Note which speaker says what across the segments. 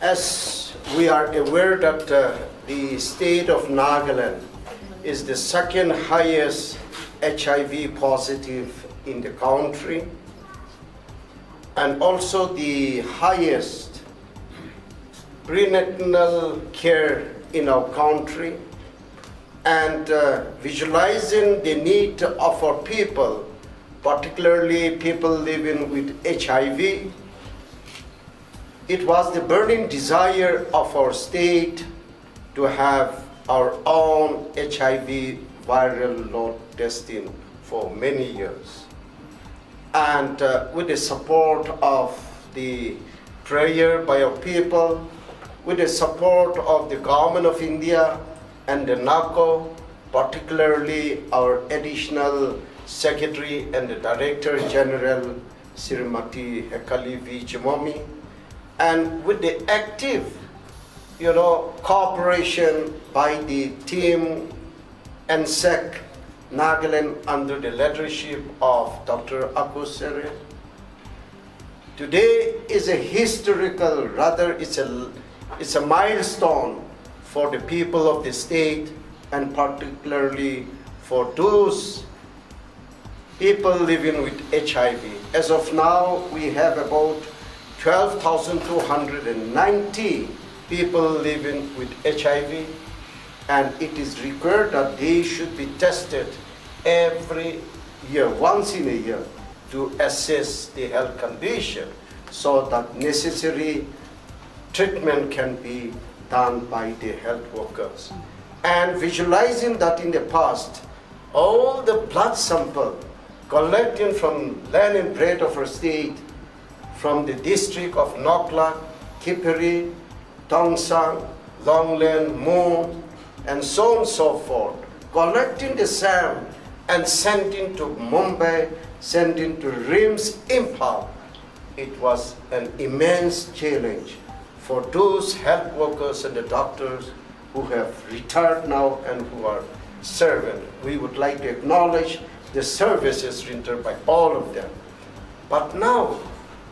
Speaker 1: As we are aware that uh, the state of Nagaland is the second highest HIV positive in the country and also the highest prenatal care in our country. And uh, visualizing the need of our people, particularly people living with HIV, it was the burning desire of our state to have our own HIV viral load testing for many years. And uh, with the support of the prayer by our people, with the support of the government of India and the NACO, particularly our additional secretary and the director general, Srimati Hekali V. and with the active, you know, cooperation by the team and SEC Nagaland under the leadership of Dr. Akusere. Today is a historical, rather it's a, it's a milestone for the people of the state and particularly for those people living with HIV. As of now, we have about 12,290 people living with HIV and it is required that they should be tested every year, once in a year, to assess the health condition so that necessary treatment can be done by the health workers. And visualizing that in the past, all the blood sample collected from land and bread of our state, from the district of Noklak, Kiphire, Tuensang, Longleng, Mon, and so on and so forth, collecting the same and sending to Mumbai, sending to RIMS Imphal. It was an immense challenge for those health workers and the doctors who have retired now and who are serving. We would like to acknowledge the services rendered by all of them. But now,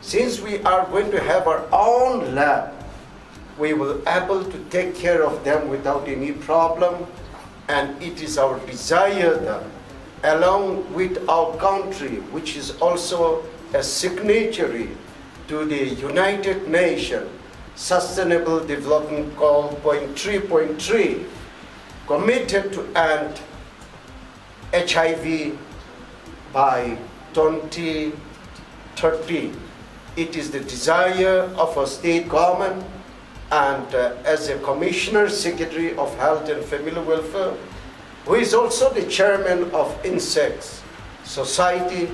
Speaker 1: since we are going to have our own lab, we will able to take care of them without any problem. And it is our desire that along with our country, which is also a signatory to the United Nations Sustainable Development Goal point 3.3, committed to end HIV by 2030. It is the desire of our state government and uh, as a Commissioner Secretary of Health and Family Welfare, who is also the chairman of NSACS Society,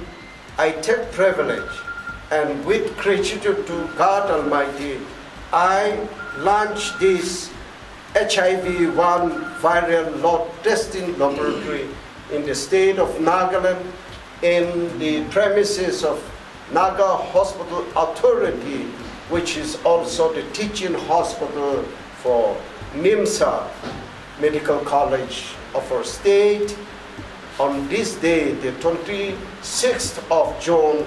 Speaker 1: I take privilege and with gratitude to God Almighty, I launch this HIV-1 viral load testing laboratory in the state of Nagaland in the premises of Naga Hospital Authority which is also the teaching hospital for NIMSR Medical College of our state. On this day, the 26th of June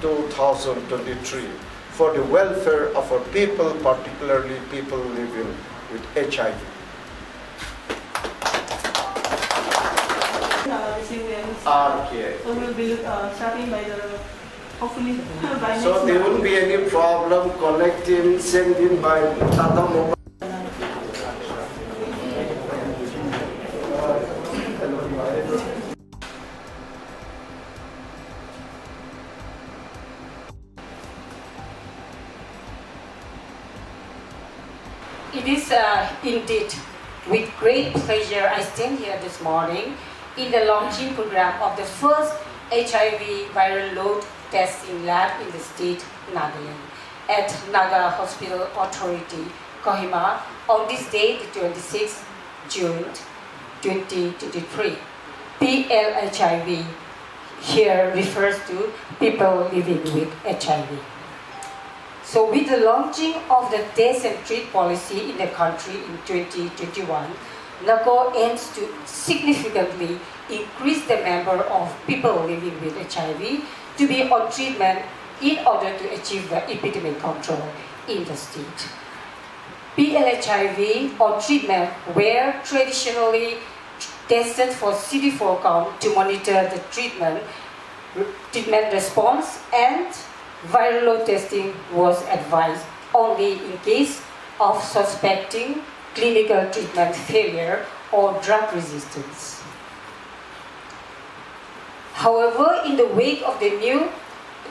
Speaker 1: 2023, for the welfare of our people, particularly people living with HIV.
Speaker 2: uh.
Speaker 1: Okay.
Speaker 2: So we'll be uh, starting by the, hopefully, by
Speaker 1: So there
Speaker 2: month.
Speaker 1: won't be any problem collecting, sending by Tata Mobile.
Speaker 3: It is uh, indeed with great pleasure I stand here this morning in the launching program of the first HIV viral load testing lab in the state Nagaland at Naga Hospital Authority, Kohima, on this day, the 26th June 2023. PLHIV here refers to people living with HIV. So with the launching of the test and treat policy in the country in 2021, NACO aims to significantly increase the number of people living with HIV to be on treatment in order to achieve the epidemic control in the state. PLHIV or treatment were traditionally tested for CD4 count to monitor the treatment, treatment response and viral load testing was advised only in case of suspecting clinical treatment failure or drug resistance. However, in the wake of the new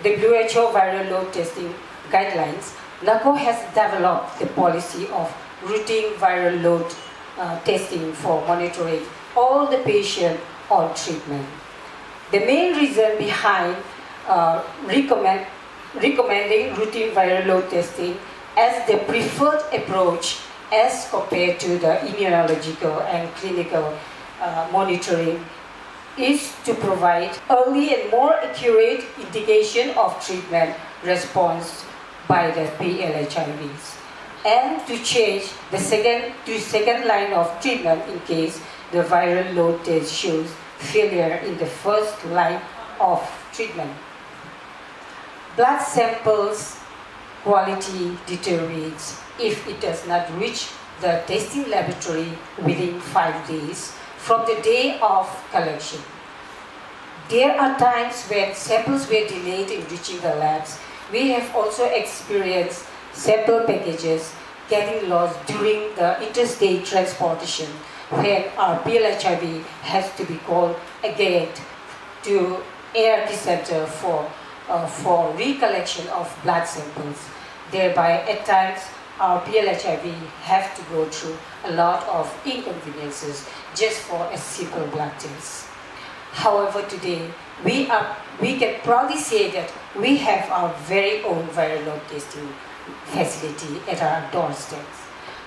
Speaker 3: WHO viral load testing guidelines, NACO has developed the policy of routine viral load uh, testing for monitoring all the patients on treatment. The main reason behind uh, recommend, recommending routine viral load testing as the preferred approach as compared to the immunological and clinical uh, monitoring is to provide early and more accurate indication of treatment response by the PLHIVs and to change the second to second line of treatment in case the viral load test shows failure in the first line of treatment. Blood samples quality deteriorates if it does not reach the testing laboratory within five days from the day of collection. There are times when samples were delayed in reaching the labs. We have also experienced sample packages getting lost during the interstate transportation when our PLHIV has to be called again to ART center for, uh, for recollection of blood samples. Thereby, at times, our PLHIV have to go through a lot of inconveniences just for a simple blood test. However, today, we, are, we can proudly say that we have our very own viral load testing facility at our doorstep.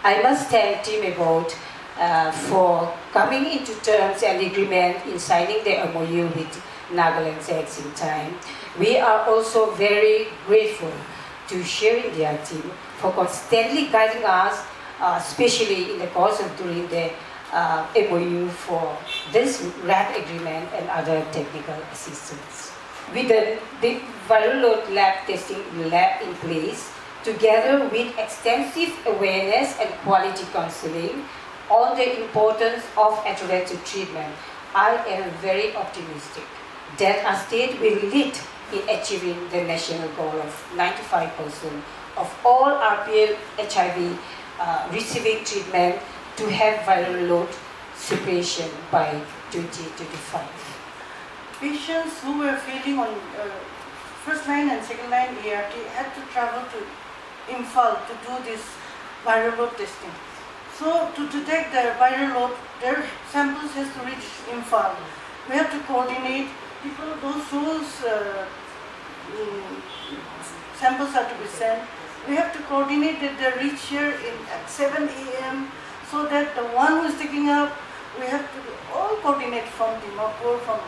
Speaker 3: I must thank Team Abbott uh, for coming into terms and agreement in signing the MOU with Nagaland Sex in time. We are also very grateful to sharing their team for constantly guiding us, uh, especially in the course of during the uh, MOU for this RAP agreement and other technical assistance. With the, the viral load lab testing lab in place, together with extensive awareness and quality counseling on the importance of alternative treatment, I am very optimistic that our state will lead in achieving the national goal of 95% of all RPL HIV uh, receiving treatment to have viral load suppression by 2025.
Speaker 2: Patients who were failing on uh, first line and second line ART had to travel to Imphal to do this viral load testing. So to detect their viral load, their samples has to reach Imphal. We have to coordinate people, those whose uh, mm, samples are to be sent. We have to coordinate that they reach here in, at 7 a.m. so that the one who is taking up, we have to all coordinate from Dimapur, from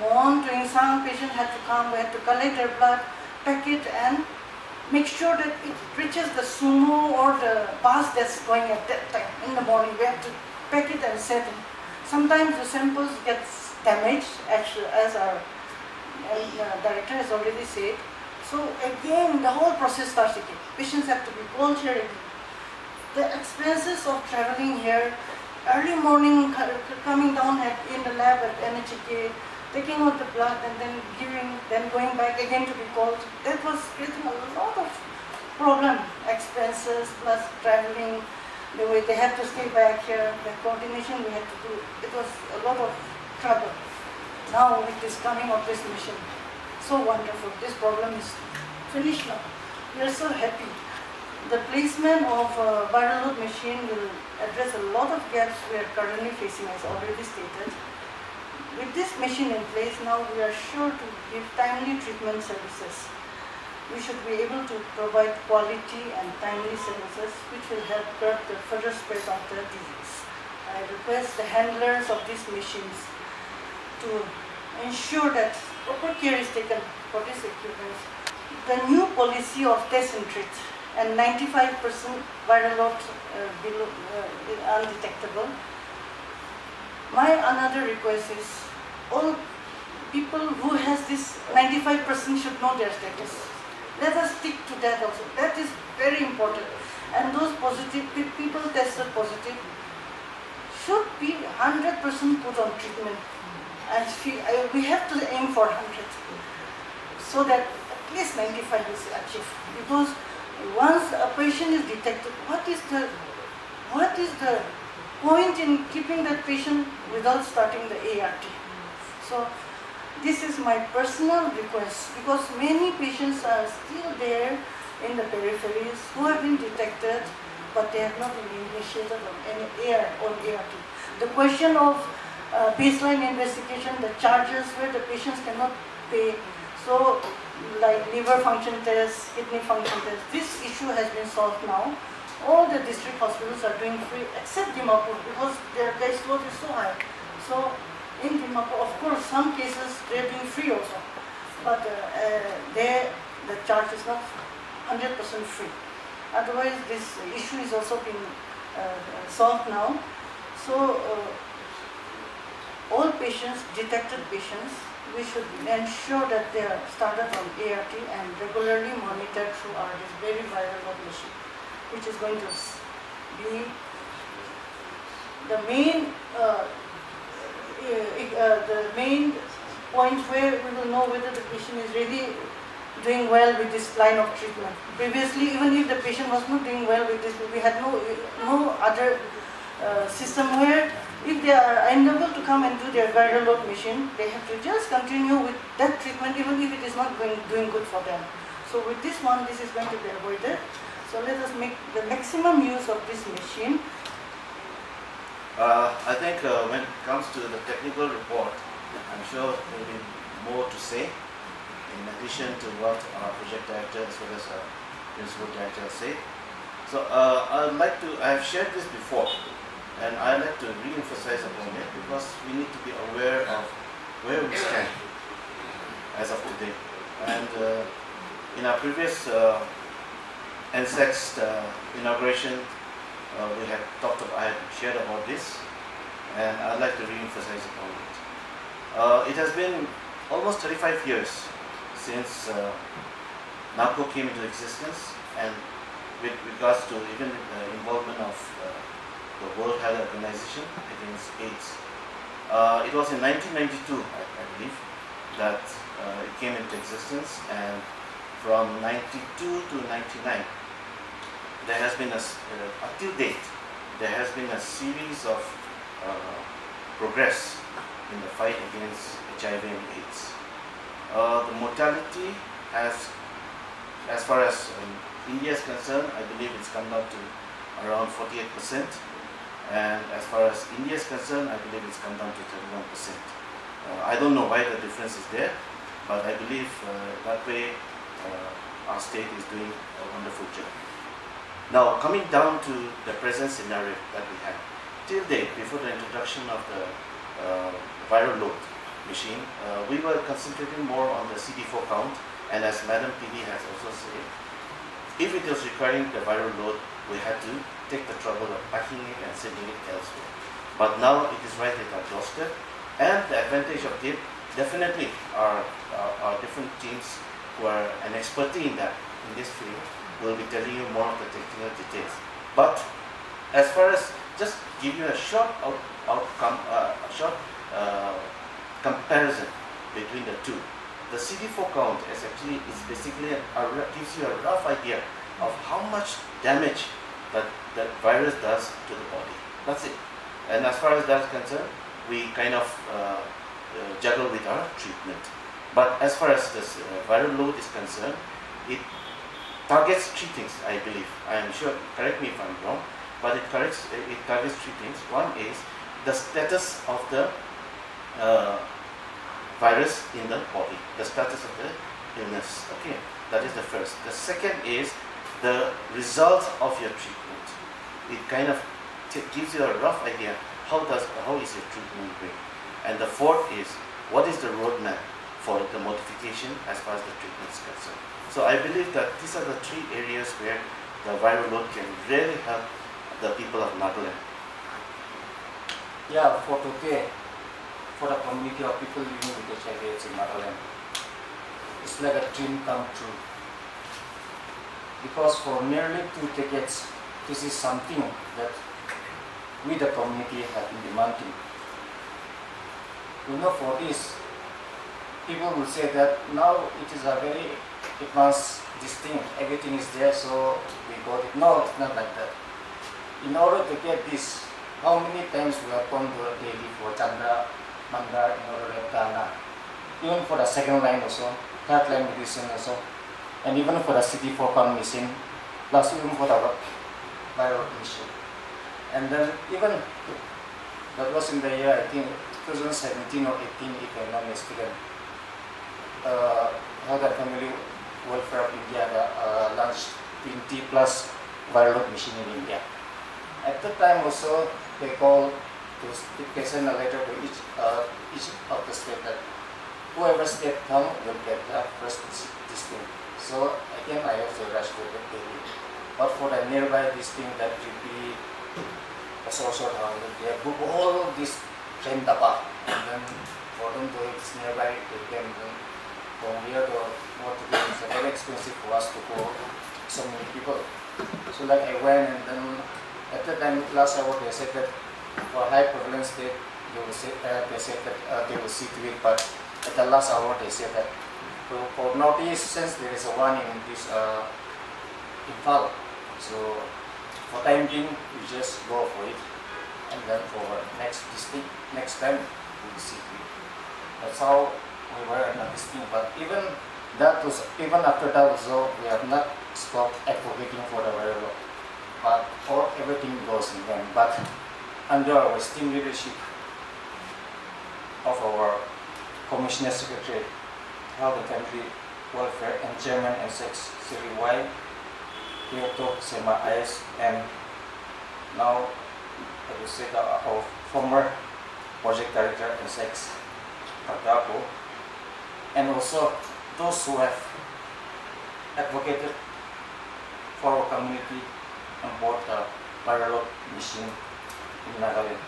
Speaker 2: Mon to Insang, patient had to come, we have to collect their blood, pack it and make sure that it reaches the sumo or the bus that's going at that time in the morning. We have to pack it and set it. Sometimes the samples get damaged, actually, as our uh, director has already said. So again, the whole process starts again. Patients have to be called here. The expenses of traveling here, early morning coming down in the lab at NHAK, taking out the blood and then giving, then going back again to be called, that was creating a lot of problem, expenses plus traveling, the way they had to stay back here, the coordination we had to do, it was a lot of trouble. Now with this coming of this mission, so wonderful, this problem is finished now. We are so happy. The placement of a viral load machine will address a lot of gaps we are currently facing as already stated. With this machine in place now we are sure to give timely treatment services. We should be able to provide quality and timely services which will help curb the further spread of the disease. I request the handlers of these machines to ensure that proper care is taken for these equipment. The new policy of test and treat and 95% viral load uh, below, uh, undetectable. My another request is all people who has this 95% should know their status. Let us stick to that also. That is very important. And those positive, people tested positive, should be 100% put on treatment. And uh, we have to aim for 100 so that at least 95 is achieved. Because once a patient is detected, what is the what is the point in keeping that patient without starting the ART? So this is my personal request because many patients are still there in the peripheries who have been detected but they have not been initiated on any AR or ART. The question of uh, baseline investigation, the charges where the patients cannot pay. So like liver function tests, kidney function tests, this issue has been solved now. All the district hospitals are doing free except Dimapur because their caseload is so high. So in Dimapur, of course, some cases they're doing free also. But uh, uh, there, the charge is not 100% free. Otherwise, this issue is also being uh, solved now. So, uh, patients, detected patients, we should ensure that they are started on ART and regularly monitored through our this very viral machine, which is going to be the main uh, uh, the main point where we will know whether the patient is really doing well with this line of treatment. Previously, even if the patient was not doing well with this, we had no, no other uh, system where if they are unable to come and do their viral load machine, they have to just continue with that treatment even if it is not going, doing good for them. So with this one, this is going to be avoided. So let us make the maximum use of this machine.
Speaker 4: Uh, I think uh, when it comes to the technical report, I'm sure there will be more to say in addition to what our project director as well as our principal director said. So uh, I'd like to, I have shared this before, and I'd like to re-emphasize upon it because we need to be aware of where we stand as of today. And uh, in our previous uh, NSACS uh, inauguration, uh, we had talked about, I had shared about this, and I'd like to re-emphasize upon it. Uh, it has been almost 35 years since uh, NACO came into existence and with regards to even the involvement of uh, the World Health Organization against AIDS. Uh, it was in 1992, I, I believe, that uh, it came into existence and from 92 to 99, there has been a, uh, until date, there has been a series of uh, progress in the fight against HIV and AIDS. Uh, the mortality has, as far as um, India is concerned, I believe it's come down to around 48%. And as far as India is concerned, I believe it's come down to 31%. Uh, I don't know why the difference is there, but I believe uh, that way uh, our state is doing a wonderful job. Now, coming down to the present scenario that we have, till date, before the introduction of the uh, viral load, machine, uh, we were concentrating more on the CD4 count and as Madam PD has also said, if it was requiring the viral load, we had to take the trouble of packing it and sending it elsewhere. But now it is right at our doorstep and the advantage of it definitely are, are, are different teams who are an expertise in that, in this field, will be telling you more of the technical details. But as far as just give you a short out, outcome, uh, a short uh, comparison between the two. The CD4 count is actually is basically a, a, gives you a rough idea of how much damage that the virus does to the body. That's it. And as far as that's concerned, we kind of uh, uh, juggle with our treatment. But as far as this uh, viral load is concerned, it targets three things, I believe. I am sure, correct me if I'm wrong, but it, corrects, it targets three things. One is the status of the uh, virus in the body, the status of the illness. Okay, that is the first. The second is the result of your treatment. It kind of gives you a rough idea how does how is your treatment going. And the fourth is what is the roadmap for the modification as far as the treatment is concerned. So I believe that these are the three areas where the viral load can really help the people of Nagaland.
Speaker 5: Yeah, for today, for the community of people living with HIV in Nagaland. It's like a dream come true. Because for nearly two decades, this is something that we the community have been demanding. You know, for this, people will say that now it is a very advanced this thing, everything is there, so we got it. No, it's not like that. In order to get this, how many times we have gone to daily for Chandra, Mandar, in order to Ghana. Even for the second line also, third line medicine also, and even for the city for mission, plus even for the mission. And then even, that was in the year, I think, 2017 or 18, if I'm not mistaken. Uh, Family Welfare of India uh, launched 20 plus viral machine in India. At the time also, they called to a letter to each uh, each of the state that whoever state come will get the first this thing. So again, I also rushed to the Delhi. But for the nearby this thing that GP, a social town, they book all this train tapa, and then for them to it's nearby, they can from here to what to do. It's very expensive for us to go so many people. So like I went and then at the time last hour they said that for high prevalence state they will say uh, they said that uh, they will see to it, but at the last hour they said that for, for northeast since there is a one in this uh, so for time being we just go for it, and then for next district next time we will see. That's how we were in this thing, but even that was even after that also we have not stopped advocating for the law. But all everything goes in vain. But under our esteemed leadership of our Commissioner Secretary, Health and Family Welfare and Chairman and Sex Siri Y, Kikheto Sema IAS, and now I will say that our former project director and sex Patapo, and also those who have advocated for our community on board the parallel mission in Nagaland.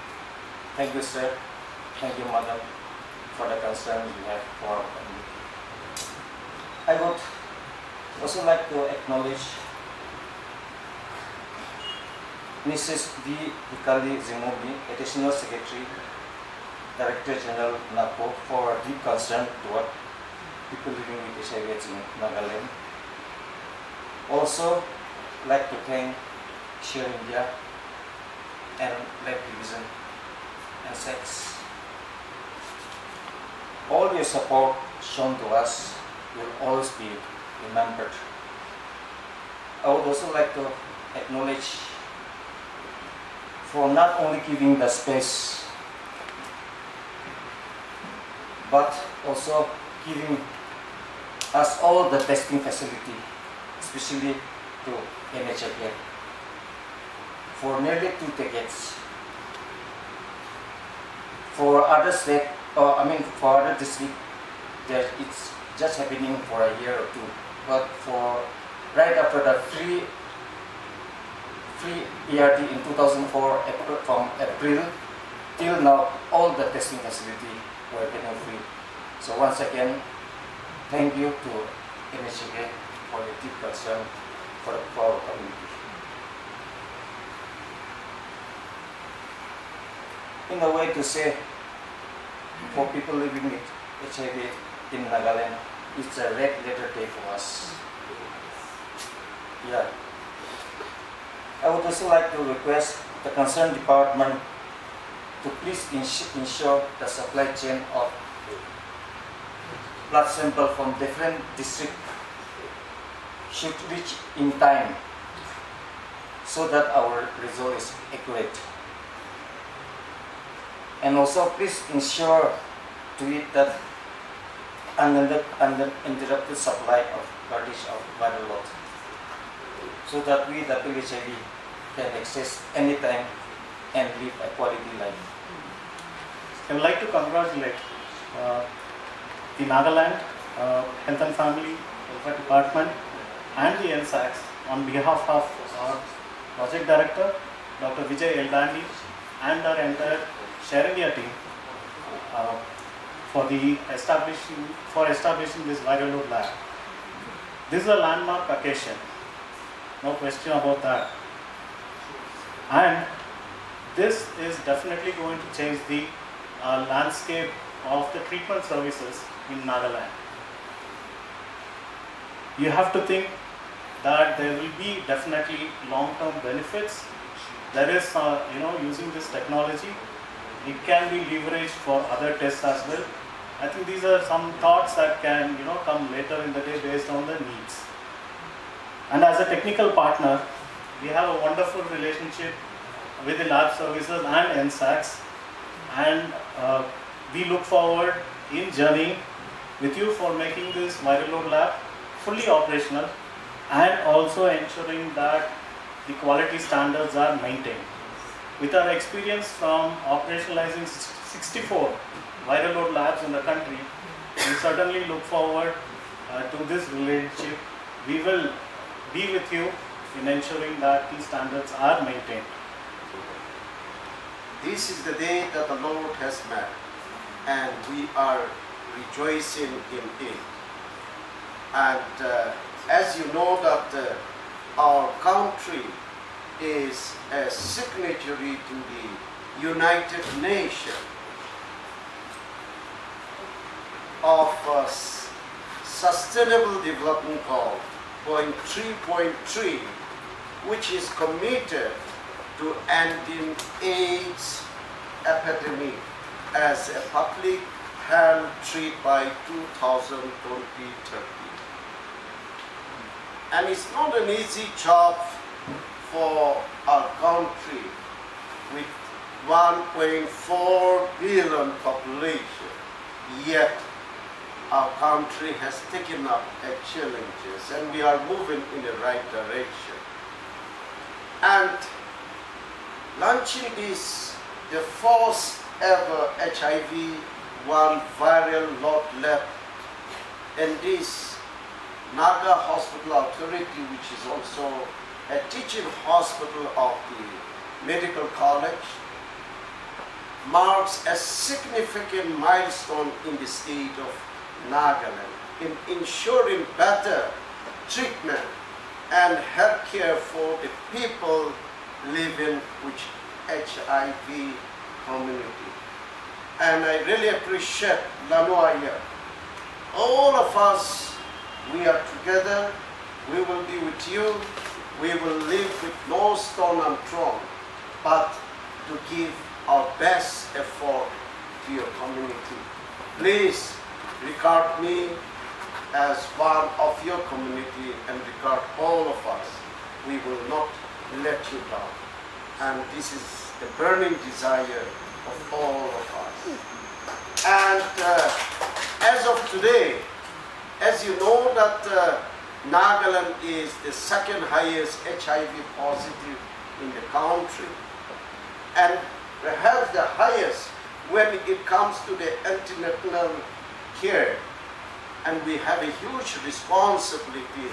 Speaker 5: Thank you, sir. Thank you, madam, for the concern you have for our community. I would also like to acknowledge Mrs. V. Hekali Zhimomi, Additional Secretary, Director General NACO, for deep concern toward people living with HIV in Nagaland. Also, like to thank Share India and Lab Division and Sex. All your support shown to us will always be remembered. I would also like to acknowledge for not only giving the space but also giving us all the testing facility, especially to NHLPN for nearly two decades. For other state, uh, I mean for other district, that it's just happening for a year or two, but for right after the three 3 ERT in 2004 from April till now, all the testing facility were getting free. So once again, thank you to NHAK for your deep concern for, for our community. In a way to say, for people living with HIV in Nagaland, it's a red letter day for us. Yeah. I would also like to request the concerned department to please ensure the supply chain of blood sample from different districts should reach in time so that our result is accurate. And also please ensure to it that uninter- uninterrupted supply of cartridge of viral so that we, the PHIV, can access anytime and live a quality life.
Speaker 6: I would like to congratulate uh, the Nagaland uh, Health and Family Welfare Department and the NSACs on behalf of our project director, Dr. Vijay Yeldandi, and our entire Share India team uh, for the establishing for establishing this viral lab. This is a landmark occasion, no question about that. And this is definitely going to change the uh, landscape of the treatment services in Nagaland. You have to think that there will be definitely long-term benefits. There is, uh, you know, using this technology, it can be leveraged for other tests as well. I think these are some thoughts that can, you know, come later in the day based on the needs. And as a technical partner, we have a wonderful relationship with the lab services and NSACs, and uh, we look forward in journey with you for making this viral load lab fully operational and also ensuring that the quality standards are maintained. With our experience from operationalizing 64 viral load labs in the country, we certainly look forward uh, to this relationship. We will be with you in ensuring that these standards are maintained.
Speaker 1: This is the day that the Lord has made, and we are rejoicing in it. And uh, as you know that uh, our country is a signatory to the United Nations of uh, Sustainable Development Goal, point 3.3, which is committed to ending AIDS epidemic as a public health threat by 2020 And it's not an easy job for our country with 1.4 billion population, yet our country has taken up a challenges and we are moving in the right direction. And launching this, the first ever HIV one viral load lab in this Naga Hospital Authority, which is also a teaching hospital of the medical college, marks a significant milestone in the state of Nagaland in ensuring better treatment and health care for the people living with HIV community. And I really appreciate Lanoia. All of us, we are together, we will be with you, we will live with no stone unturned, but to give our best effort to your community. Please regard me as one of your community and regard all of us. We will not let you down. And this is the burning desire of all of us. And uh, as of today, as you know that uh, Nagaland is the second highest HIV positive in the country and perhaps the highest when it comes to the antenatal care. And we have a huge responsibility.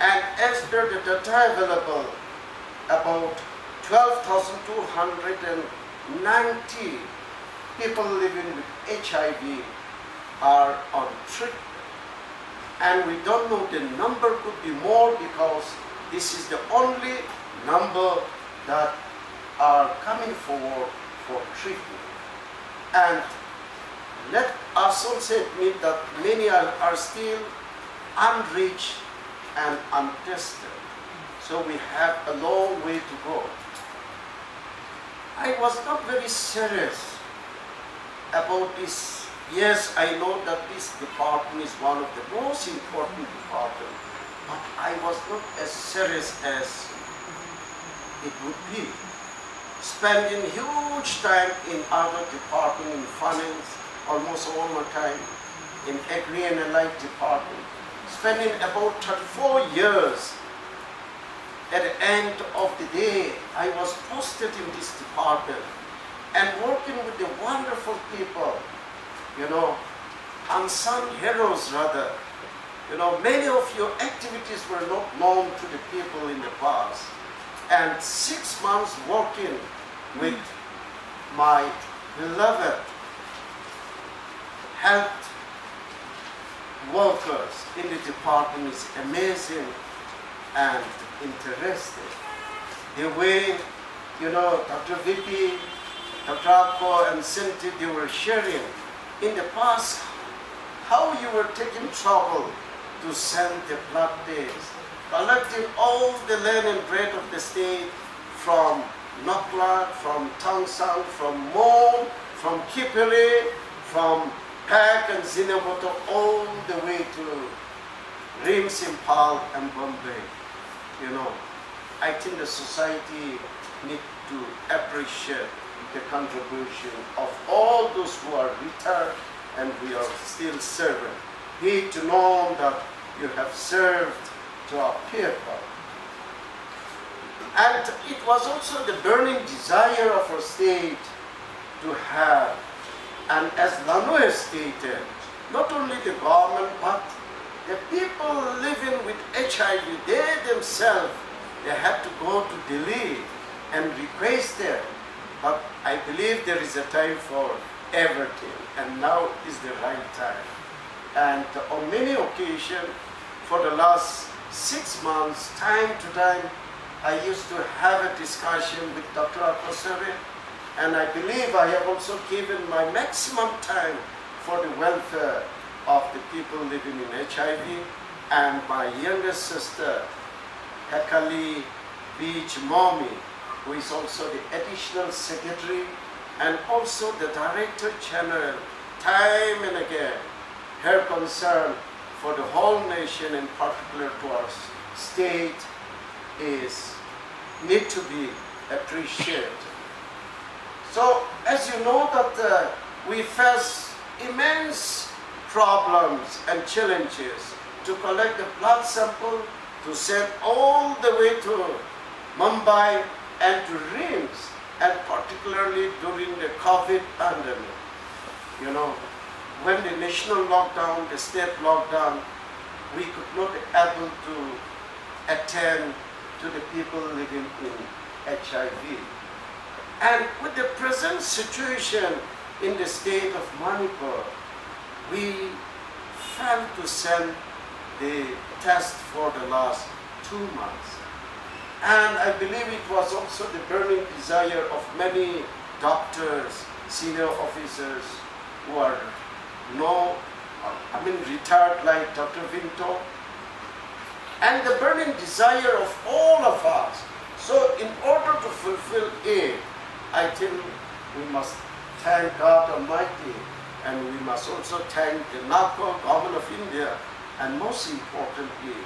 Speaker 1: And as per the data available, about 12,290 people living with HIV are on treatment. And we don't know the number could be more because this is the only number that are coming forward for treatment. And let us also admit that many are, are still unreached and untested. So we have a long way to go. I was not very serious about this. Yes, I know that this department is one of the most important departments, but I was not as serious as it would be. Spending huge time in other departments, in finance, almost all my time, in agri and allied department, spending about 34 years at the end of the day, I was posted in this department and working with the wonderful people, you know, unsung heroes rather. You know, many of your activities were not known to the people in the past. And six months working with my beloved health workers in the department is amazing and interesting. The way you know, Dr. VP, Dr. Akko, and Cindy, they were sharing in the past how you were taking trouble to send the blood days, collecting all the land and bread of the state from Noklak, from Tuensang, from Mon, from Kiphire, from Pak and Zunheboto, all the way to RIMS Imphal and Bombay. You know, I think the society need to appreciate the contribution of all those who are retired and we are still serving. Need to know that you have served to our people. And it was also the burning desire of our state to have, and as Lanu has stated, not only the government, but the people living with HIV, they themselves, they had to go to Delhi and request there. But I believe there is a time for everything, and now is the right time. And on many occasions, for the last six months, time to time, I used to have a discussion with Dr. Akosari, and I believe I have also given my maximum time for the welfare of the people living in HIV, and my younger sister, Hekali Beach Mommy, who is also the additional secretary and also the director general, time and again, her concern for the whole nation, in particular to our state, is need to be appreciated. So, as you know that uh, we face immense problems and challenges to collect the blood sample to send all the way to Mumbai and to RIMS, and particularly during the COVID pandemic. You know, when the national lockdown, the state lockdown, we could not be able to attend to the people living in HIV. And with the present situation in the state of Manipur, we failed to send the test for the last two months. And I believe it was also the burning desire of many doctors, senior officers who are no, I mean retired like Dr. Vinto, and the burning desire of all of us. So in order to fulfill it, I think we must thank God Almighty and we must also thank the NACO government of India and most importantly,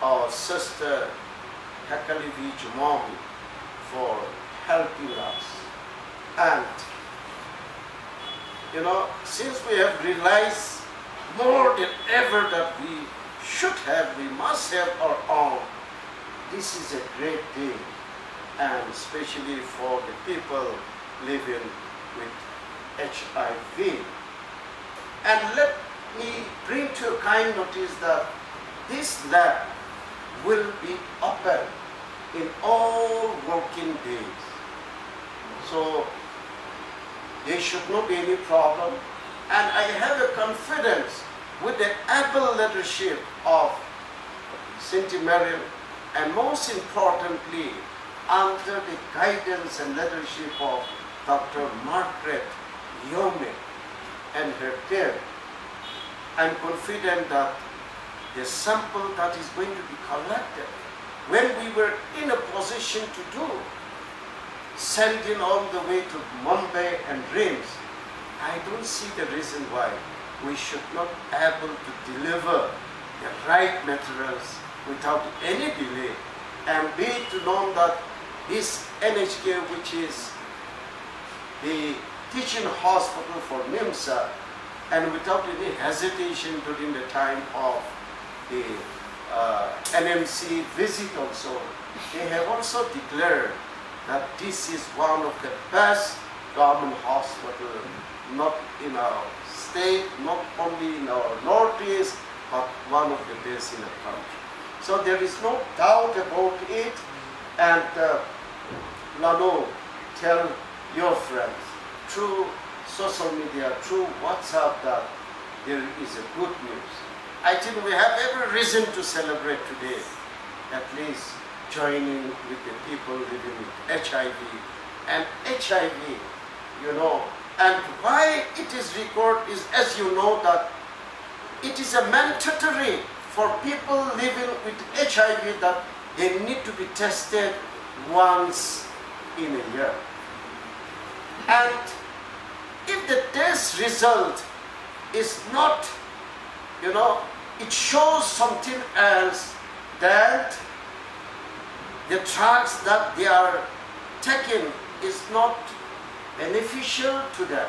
Speaker 1: our sister Hekali V. For helping us. And, you know, since we have realized more than ever that we should have, we must have our own, this is a great day, and especially for the people living with HIV. And let me bring to your kind notice that this lab will be open in all working days. So there should not be any problem. And I have a confidence with the able leadership of Saint Mariam and most importantly under the guidance and leadership of Dr. Margaret Yome and her team. I'm confident that the sample that is going to be collected, when we were in a position to do, sending all the way to Mumbai and RIMS, I don't see the reason why we should not be able to deliver the right materials without any delay and be to know that this NHAK, which is the teaching hospital for NIMSR, and without any hesitation during the time of the uh, NMC visit also, they have also declared that this is one of the best government hospital, not in our state, not only in our northeast, but one of the best in the country. So there is no doubt about it, and uh, Lano, tell your friends through social media, through WhatsApp that there is a good news. I think we have every reason to celebrate today, at least joining with the people living with HIV. And HIV, you know, and why it is recorded is, as you know, that it is a mandatory for people living with HIV that they need to be tested once in a year. And if the test result is not, you know, it shows something else that the drugs that they are taking is not beneficial to them.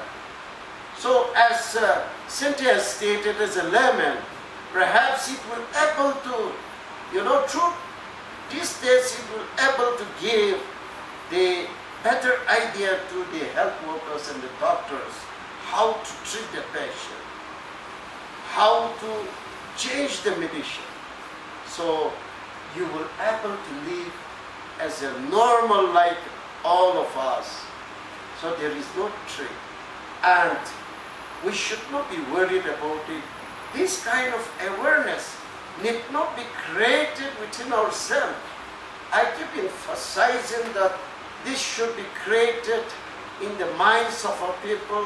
Speaker 1: So as uh, Cynthia stated as a layman, perhaps it will able to, you know, through these days it will able to give the better idea to the health workers and the doctors how to treat the patient, how to change the medicine. So you will able to live as a normal like all of us. So there is no trick. And we should not be worried about it. This kind of awareness need not be created within ourselves. I keep emphasizing that this should be created in the minds of our people,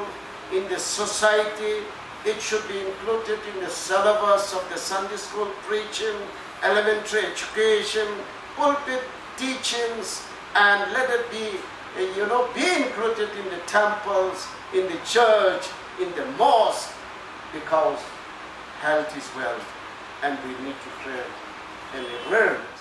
Speaker 1: in the society. It should be included in the syllabus of the Sunday school preaching, elementary education, pulpit teachings, and let it be, uh, you know, be included in the temples, in the church, in the mosque, because health is wealth, and we need to create an awareness